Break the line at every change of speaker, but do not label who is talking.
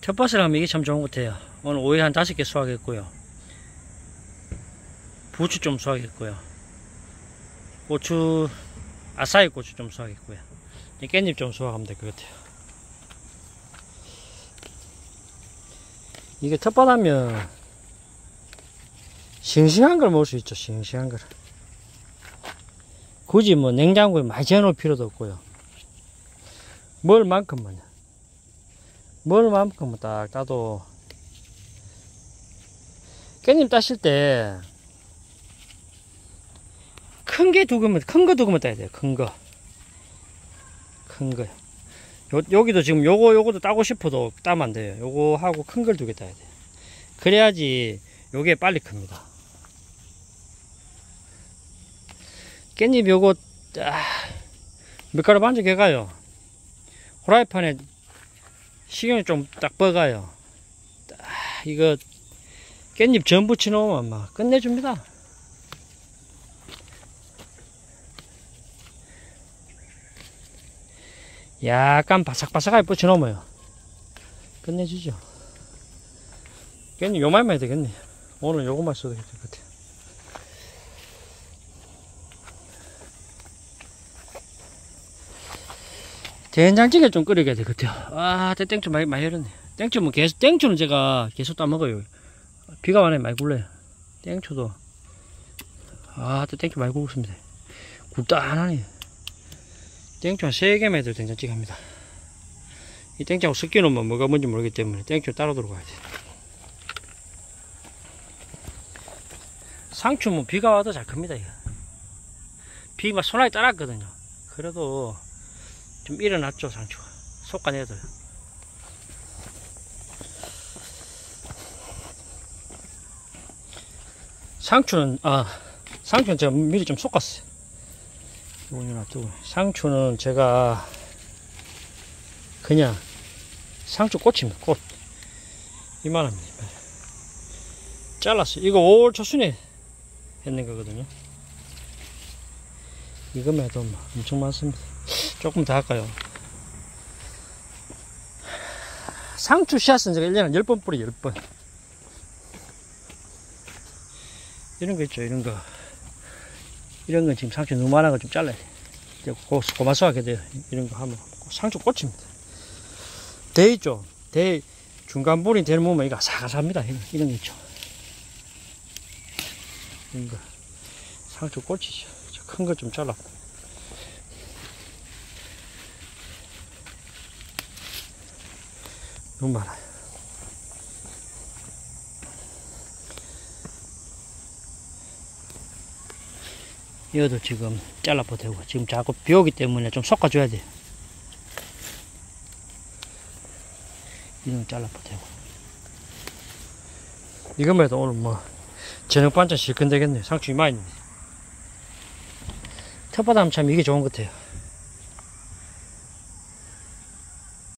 텃밭을 하면 이게 참 좋은 것 같아요. 오늘 오이 한 다섯 개 수확했고요. 부추 좀 수확했고요. 고추, 아사히 고추 좀 수확했고요. 이 깻잎 좀 수확하면 될 것 같아요. 이게 텃밭 하면 싱싱한 걸 먹을 수 있죠. 싱싱한 걸. 굳이 뭐 냉장고에 많이 재놓을 필요도 없고요. 뭘 만큼만요. 뭘 만큼은 딱 따도 깻잎 따실 때 큰 게 두그면 큰 거 두그면 따야 돼요. 큰 거. 큰 거. 요 여기도 지금 요거 요거도 따고 싶어도 따면 안 돼요. 요거 하고 큰 걸 두 개 따야 돼요. 그래야지 요게 빨리 큽니다. 깻잎 요거 아, 밀가루 반죽 해가요. 후라이팬에 식용유 좀딱 뻐가요. 아, 이거 깻잎 전 부치 놓으면 막 끝내줍니다. 약간 바삭바삭하게 부치 놓으면 끝내주죠. 깻잎 요만만 해도 되겠네. 오늘 요것만 써도 될 것 같아. 된장찌개 좀 끓여야 될 것 같아요. 아, 때 땡초 많이, 많이 흐르네. 땡초 뭐 계속, 땡초는 제가 계속 따먹어요. 비가 많이 많이 굴러요. 땡초도. 아, 또 땡초 많이 굴습니다. 굵단하네. 땡초 한 3개만 해도 된장찌개 합니다. 이 땡초하고 섞여놓으면 뭐가 뭔지 모르기 때문에 땡초 따로 들어가야 돼. 상추 뭐 비가 와도 잘 큽니다, 이거. 비막 소나기 따랐거든요. 그래도 좀 일어났죠 상추가. 속간해도. 상추는 아 상추는 제가 미리 좀 솎았어요. 이거 놔두고 상추는 제가 그냥 상추 꽃입니다 꽃. 이만합니다 잘랐어요. 이거 5월 초순에 했는 거거든요. 이거만 해도 뭐 엄청 많습니다 조금 더 할까요? 상추 씨앗은 제가 1년에 10번 뿌리 10번. 이런 거 있죠, 이런 거. 이런 건 지금 상추 너무 많아 가좀 잘라야 돼. 고, 고마스하게 돼요. 이런 거 하면. 상추 꽃입니다. 대 있죠? 대, 중간 뿌리 대는 보면 이거. 이런, 이런 거 있죠. 이런 거. 상추 꽃이죠. 큰 거 좀 잘라. 너무 많아요. 이것도 지금 잘라도 되고 지금 자꾸 비 오기 때문에 좀 섞어줘야 돼. 이런 잘라도 되고. 이것만 해도 오늘 뭐 저녁 반찬 실컷 되겠네. 상추 이만 있네. 텃밭 하면 참 이게 좋은 것 같아요.